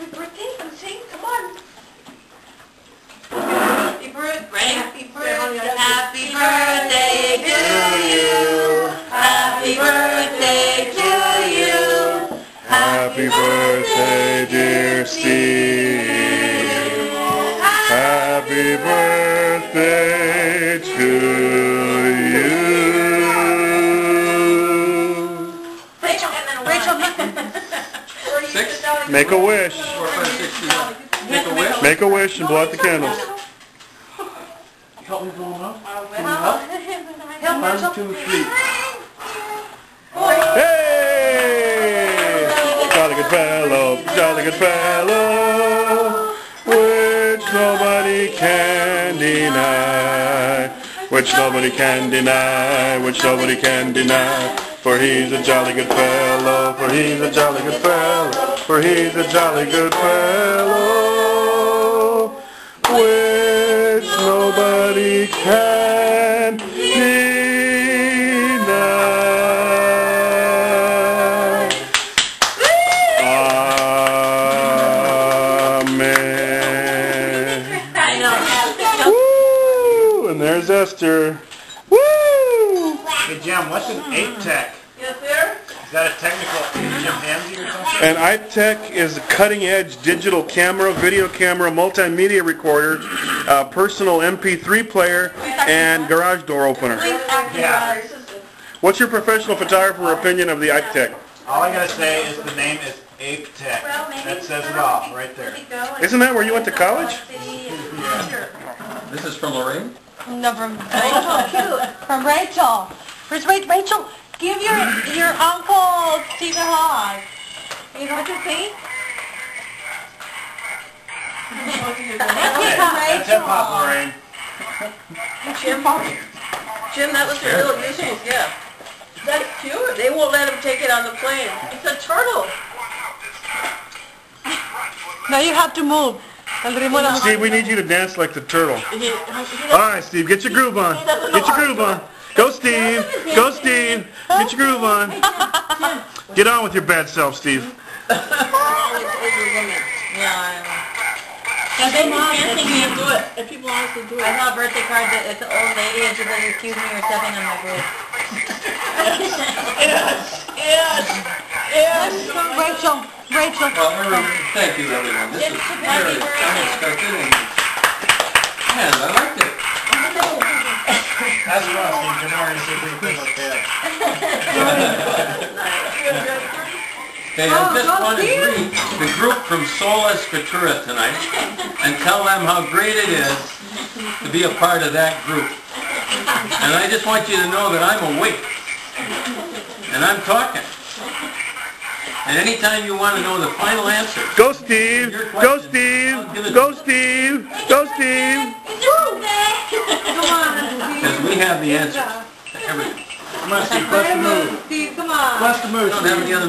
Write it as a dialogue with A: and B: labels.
A: happy birthday and sing, come on. Happy birthday, happy birthday, happy birthday to you. Happy birthday to you.
B: Happy birthday, dear Steve. Happy birthday to you.
A: Rachel, Rachel.
C: Six?
B: Make a wish.
C: Four, five, six, seven. Make a wish.
B: Make a wish and blow out the candles.
C: Help me blow them up.
A: Help
C: One,
A: Rachel.
C: two, three.
B: Hey! Jolly good fellow, jolly good fellow, which nobody can deny, which nobody can deny, which nobody can deny. For he's a jolly good fellow, for he's a jolly good fellow, for he's a jolly good fellow, which nobody can deny. Amen. Woo! And there's Esther. Woo!
D: Hey Jim, what's an eight tech?
A: Yes, sir?
D: Is that a technical Jim Hamsey or something?
B: An iTech is a cutting-edge digital camera, video camera, multimedia recorder, uh, personal MP3 player, and garage door opener.
D: Yeah.
B: What's your professional photographer opinion of the iTech?
D: All I gotta say is the name is Ape Tech. That says it all, right there.
B: Isn't that where you went to college?
C: This is from Lorraine?
A: No, from Rachel. From Rachel. Where's Rachel? Rachel, give your, your uncle Stephen Hawes. You know what to say?
D: That's hip hop, Lorraine.
E: Jim, Jim, that was a real useful gift. That's cute. They won't let him take it on the plane. It's a turtle.
A: Now you have to move. El ritmo de-
B: Steve, we need you to dance like the turtle.
E: He, he
B: All right, Steve, get your groove on. Get your groove on. Go, Steve. Go, Steve. Get your groove on. Get on with your bad self, Steve.
E: Yeah, I know. If they dancing, you can do it. If people honestly do it.
A: I saw a birthday card that it's an old lady and she says, excuse me, you're stepping on my groove.
E: Yes, yes, yes.
A: Rachel, Rachel.
C: Well, everyone, thank you, everyone. This is very unexpected and, man, I liked it.
D: That's well, Steve. Jim Morgan said we think okay.
C: Okay, I just want to greet the group from Sola Scriptura tonight and tell them how great it is to be a part of that group. And I just want you to know that I'm awake. And I'm talking. And anytime you want to know the final answer,
B: Go, Steve. Go, Steve. Go, Steve. Go, Steve.
C: because we have the answer to everything.
D: Come on, Steve, bust the move.
A: Steve, come on.
D: Bust the move,
C: I don't have any other